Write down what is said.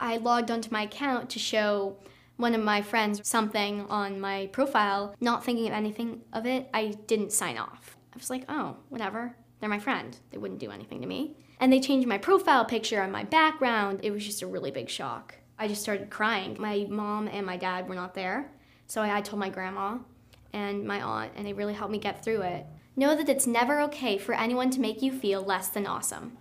I logged onto my account to show one of my friends something on my profile, not thinking of anything of it, I didn't sign off. I was like, oh, whatever. They're my friend. They wouldn't do anything to me. And they changed my profile picture and my background. It was just a really big shock. I just started crying. My mom and my dad were not there. So I, I told my grandma and my aunt, and they really helped me get through it. Know that it's never okay for anyone to make you feel less than awesome.